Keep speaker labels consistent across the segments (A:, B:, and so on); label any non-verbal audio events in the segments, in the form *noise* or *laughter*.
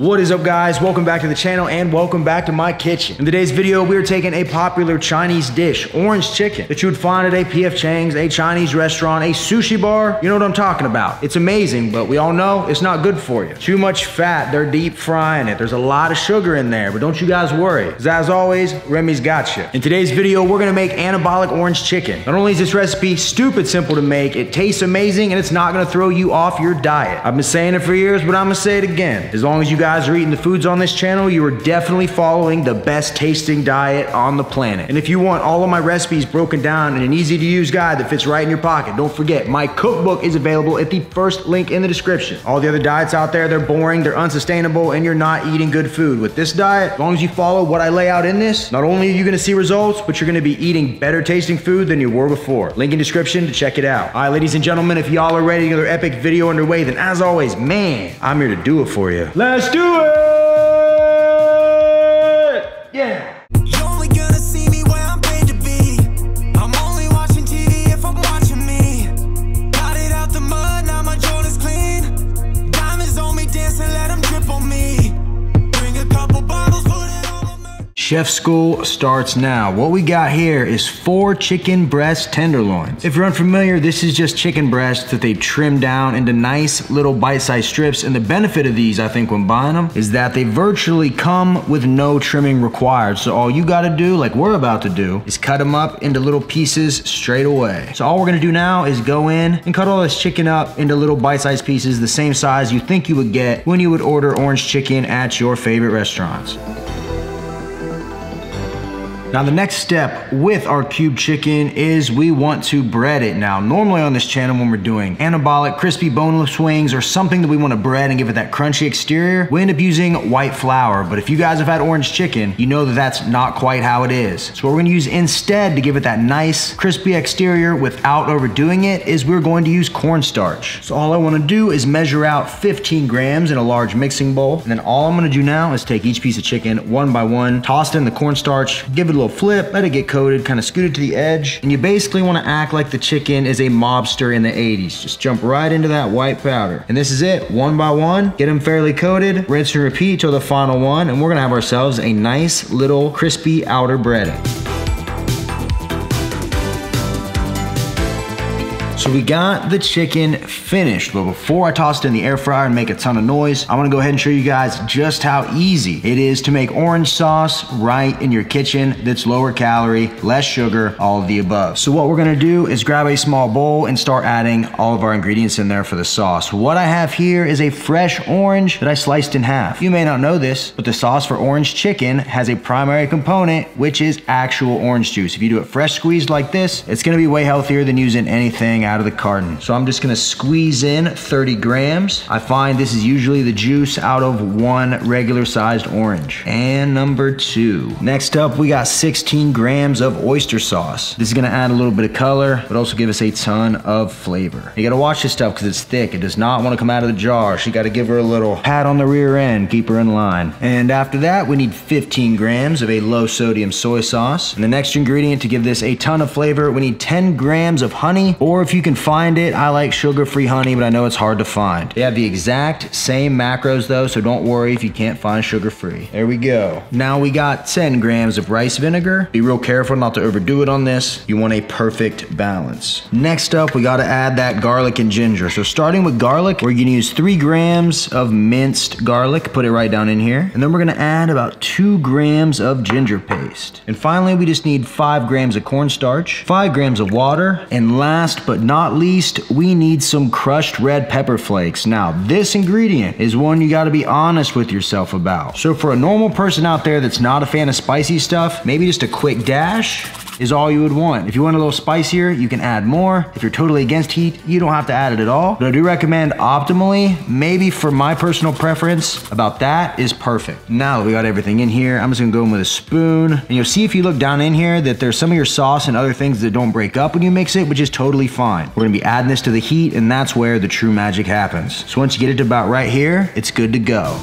A: What is up guys? Welcome back to the channel and welcome back to my kitchen. In today's video, we are taking a popular Chinese dish, orange chicken, that you would find at a PF Chang's, a Chinese restaurant, a sushi bar. You know what I'm talking about. It's amazing, but we all know it's not good for you. Too much fat, they're deep frying it. There's a lot of sugar in there, but don't you guys worry. Because as always, Remy's got you. In today's video, we're gonna make anabolic orange chicken. Not only is this recipe stupid simple to make, it tastes amazing and it's not gonna throw you off your diet. I've been saying it for years, but I'm gonna say it again. As long as you guys guys are eating the foods on this channel, you are definitely following the best tasting diet on the planet. And if you want all of my recipes broken down in an easy to use guide that fits right in your pocket, don't forget my cookbook is available at the first link in the description. All the other diets out there, they're boring, they're unsustainable, and you're not eating good food. With this diet, as long as you follow what I lay out in this, not only are you gonna see results, but you're gonna be eating better tasting food than you were before. Link in description to check it out. All right, ladies and gentlemen, if y'all are ready to get another epic video underway, then as always, man, I'm here to do it for you. Let's do do it! Chef school starts now. What we got here is four chicken breast tenderloins. If you're unfamiliar, this is just chicken breast that they trim down into nice little bite-sized strips. And the benefit of these, I think, when buying them, is that they virtually come with no trimming required. So all you gotta do, like we're about to do, is cut them up into little pieces straight away. So all we're gonna do now is go in and cut all this chicken up into little bite-sized pieces the same size you think you would get when you would order orange chicken at your favorite restaurants. Now the next step with our cube chicken is we want to bread it. Now normally on this channel when we're doing anabolic crispy boneless wings or something that we want to bread and give it that crunchy exterior, we end up using white flour. But if you guys have had orange chicken, you know that that's not quite how it is. So what we're gonna use instead to give it that nice crispy exterior without overdoing it is we're going to use cornstarch. So all I wanna do is measure out 15 grams in a large mixing bowl. And then all I'm gonna do now is take each piece of chicken one by one, toss it in the cornstarch, give it a little flip, let it get coated, kind of scoot it to the edge. And you basically want to act like the chicken is a mobster in the 80s. Just jump right into that white powder. And this is it, one by one. Get them fairly coated, rinse and repeat till the final one. And we're gonna have ourselves a nice little crispy outer breading. So we got the chicken finished, but before I toss it in the air fryer and make a ton of noise, I wanna go ahead and show you guys just how easy it is to make orange sauce right in your kitchen that's lower calorie, less sugar, all of the above. So what we're gonna do is grab a small bowl and start adding all of our ingredients in there for the sauce. What I have here is a fresh orange that I sliced in half. You may not know this, but the sauce for orange chicken has a primary component, which is actual orange juice. If you do it fresh squeezed like this, it's gonna be way healthier than using anything out of the carton. So I'm just gonna squeeze in 30 grams. I find this is usually the juice out of one regular sized orange. And number two. Next up, we got 16 grams of oyster sauce. This is gonna add a little bit of color, but also give us a ton of flavor. You gotta watch this stuff because it's thick. It does not wanna come out of the jar. You gotta give her a little pat on the rear end, keep her in line. And after that, we need 15 grams of a low sodium soy sauce. And the next ingredient to give this a ton of flavor, we need 10 grams of honey, or if you you can find it. I like sugar-free honey, but I know it's hard to find. They have the exact same macros though, so don't worry if you can't find sugar-free. There we go. Now we got 10 grams of rice vinegar. Be real careful not to overdo it on this. You want a perfect balance. Next up, we gotta add that garlic and ginger. So starting with garlic, we're gonna use three grams of minced garlic, put it right down in here. And then we're gonna add about two grams of ginger paste. And finally, we just need five grams of cornstarch, five grams of water, and last but not least, we need some crushed red pepper flakes. Now, this ingredient is one you gotta be honest with yourself about. So for a normal person out there that's not a fan of spicy stuff, maybe just a quick dash is all you would want. If you want a little spicier, you can add more. If you're totally against heat, you don't have to add it at all. But I do recommend optimally, maybe for my personal preference, about that is perfect. Now that we got everything in here, I'm just gonna go in with a spoon. And you'll see if you look down in here that there's some of your sauce and other things that don't break up when you mix it, which is totally fine. We're gonna be adding this to the heat and that's where the true magic happens. So once you get it to about right here, it's good to go.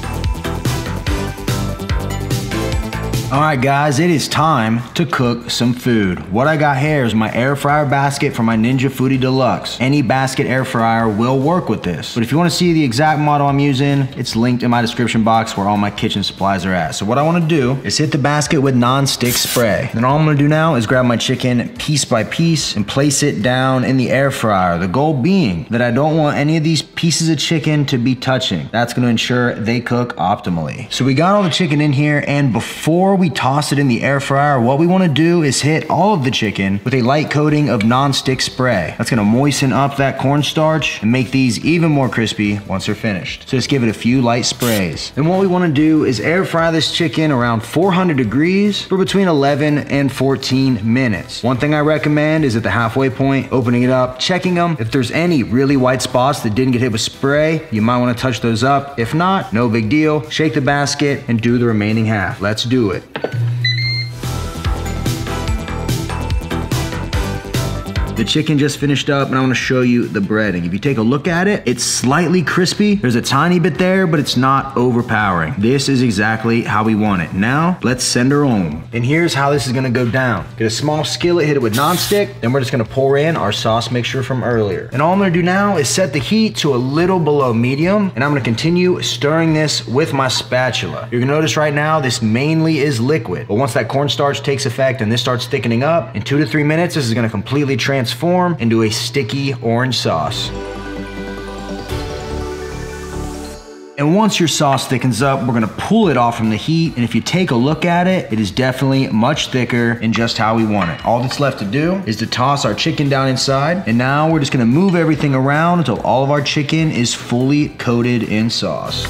A: All right, guys, it is time to cook some food. What I got here is my air fryer basket for my Ninja Foodi Deluxe. Any basket air fryer will work with this. But if you wanna see the exact model I'm using, it's linked in my description box where all my kitchen supplies are at. So what I wanna do is hit the basket with non-stick spray. Then all I'm gonna do now is grab my chicken piece by piece and place it down in the air fryer. The goal being that I don't want any of these pieces of chicken to be touching. That's gonna ensure they cook optimally. So we got all the chicken in here and before we toss it in the air fryer, what we wanna do is hit all of the chicken with a light coating of non-stick spray. That's gonna moisten up that cornstarch and make these even more crispy once they're finished. So just give it a few light sprays. And what we wanna do is air fry this chicken around 400 degrees for between 11 and 14 minutes. One thing I recommend is at the halfway point, opening it up, checking them. If there's any really white spots that didn't get hit with spray, you might wanna touch those up. If not, no big deal. Shake the basket and do the remaining half. Let's do it. Thank *laughs* you. The chicken just finished up and I wanna show you the breading. If you take a look at it, it's slightly crispy. There's a tiny bit there, but it's not overpowering. This is exactly how we want it. Now, let's send her home. And here's how this is gonna go down. Get a small skillet, hit it with nonstick, then we're just gonna pour in our sauce mixture from earlier. And all I'm gonna do now is set the heat to a little below medium, and I'm gonna continue stirring this with my spatula. You're gonna notice right now, this mainly is liquid, but once that cornstarch takes effect and this starts thickening up, in two to three minutes, this is gonna completely transform transform into a sticky orange sauce. And once your sauce thickens up, we're gonna pull it off from the heat. And if you take a look at it, it is definitely much thicker and just how we want it. All that's left to do is to toss our chicken down inside. And now we're just gonna move everything around until all of our chicken is fully coated in sauce.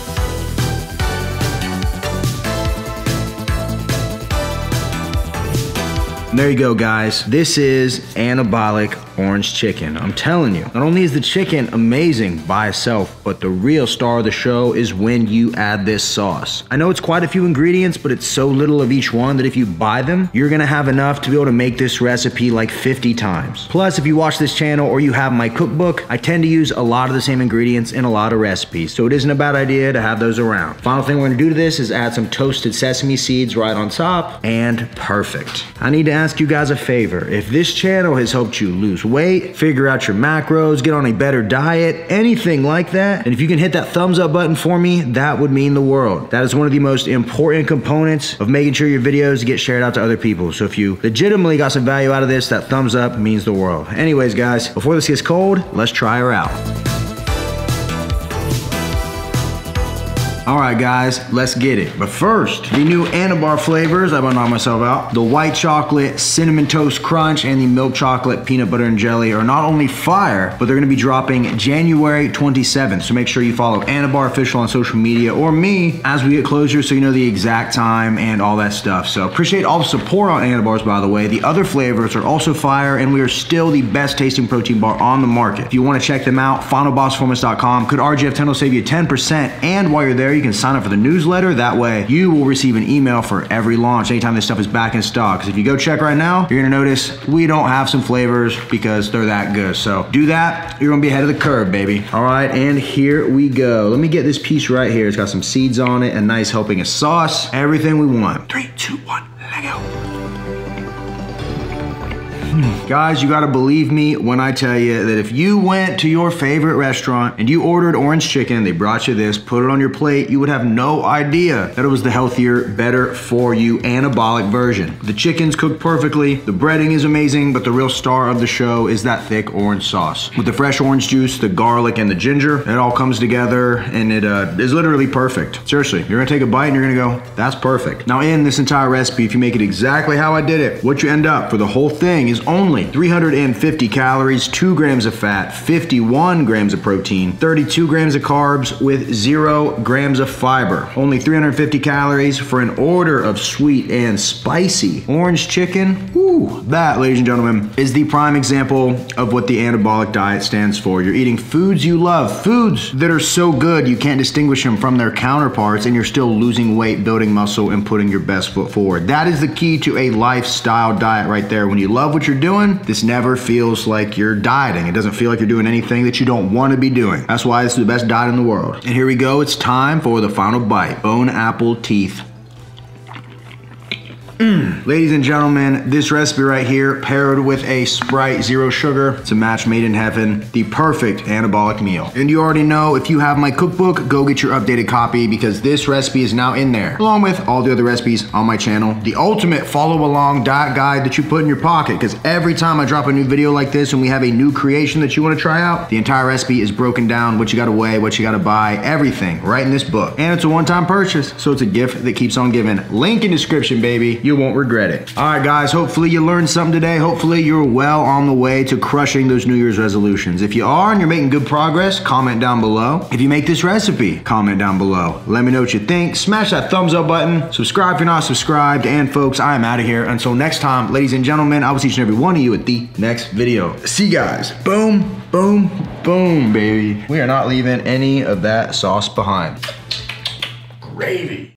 A: There you go, guys. This is anabolic orange chicken. I'm telling you, not only is the chicken amazing by itself, but the real star of the show is when you add this sauce. I know it's quite a few ingredients, but it's so little of each one that if you buy them, you're gonna have enough to be able to make this recipe like 50 times. Plus, if you watch this channel or you have my cookbook, I tend to use a lot of the same ingredients in a lot of recipes, so it isn't a bad idea to have those around. Final thing we're gonna do to this is add some toasted sesame seeds right on top, and perfect. I need to ask you guys a favor. If this channel has helped you lose weight, figure out your macros, get on a better diet, anything like that. And if you can hit that thumbs up button for me, that would mean the world. That is one of the most important components of making sure your videos get shared out to other people. So if you legitimately got some value out of this, that thumbs up means the world. Anyways, guys, before this gets cold, let's try her out. All right, guys, let's get it. But first, the new Anabar flavors, I'm gonna knock myself out. The white chocolate, cinnamon toast crunch, and the milk chocolate peanut butter and jelly are not only fire, but they're gonna be dropping January 27th. So make sure you follow Anabar official on social media or me as we get closer so you know the exact time and all that stuff. So appreciate all the support on Anabars, by the way. The other flavors are also fire, and we are still the best tasting protein bar on the market. If you wanna check them out, finalbossperformance.com. Could RJF10 will save you 10%, and while you're there, you can sign up for the newsletter. That way, you will receive an email for every launch anytime this stuff is back in stock. Because if you go check right now, you're gonna notice we don't have some flavors because they're that good. So do that. You're gonna be ahead of the curve, baby. All right, and here we go. Let me get this piece right here. It's got some seeds on it, a nice helping of sauce, everything we want. Three, two, one, let go. Guys, you gotta believe me when I tell you that if you went to your favorite restaurant and you ordered orange chicken, they brought you this, put it on your plate, you would have no idea that it was the healthier, better for you, anabolic version. The chicken's cooked perfectly, the breading is amazing, but the real star of the show is that thick orange sauce. With the fresh orange juice, the garlic, and the ginger, it all comes together and it uh, is literally perfect. Seriously, you're gonna take a bite and you're gonna go, that's perfect. Now in this entire recipe, if you make it exactly how I did it, what you end up for the whole thing is only 350 calories, 2 grams of fat, 51 grams of protein, 32 grams of carbs with 0 grams of fiber. Only 350 calories for an order of sweet and spicy orange chicken. Woo, that, ladies and gentlemen, is the prime example of what the anabolic diet stands for. You're eating foods you love, foods that are so good you can't distinguish them from their counterparts, and you're still losing weight, building muscle, and putting your best foot forward. That is the key to a lifestyle diet right there. When you love what you're doing, this never feels like you're dieting. It doesn't feel like you're doing anything that you don't want to be doing. That's why this is the best diet in the world. And here we go. It's time for the final bite. Bone apple teeth. Mm. Ladies and gentlemen, this recipe right here, paired with a Sprite Zero Sugar, it's a match made in heaven, the perfect anabolic meal. And you already know, if you have my cookbook, go get your updated copy because this recipe is now in there, along with all the other recipes on my channel. The ultimate follow along diet guide that you put in your pocket because every time I drop a new video like this and we have a new creation that you want to try out, the entire recipe is broken down, what you gotta weigh, what you gotta buy, everything right in this book. And it's a one-time purchase, so it's a gift that keeps on giving. Link in description, baby you won't regret it. All right, guys, hopefully you learned something today. Hopefully you're well on the way to crushing those New Year's resolutions. If you are and you're making good progress, comment down below. If you make this recipe, comment down below. Let me know what you think. Smash that thumbs up button. Subscribe if you're not subscribed. And folks, I am out of here. Until next time, ladies and gentlemen, I will see each and every one of you at the next video. See you guys. Boom, boom, boom, baby. We are not leaving any of that sauce behind. Gravy.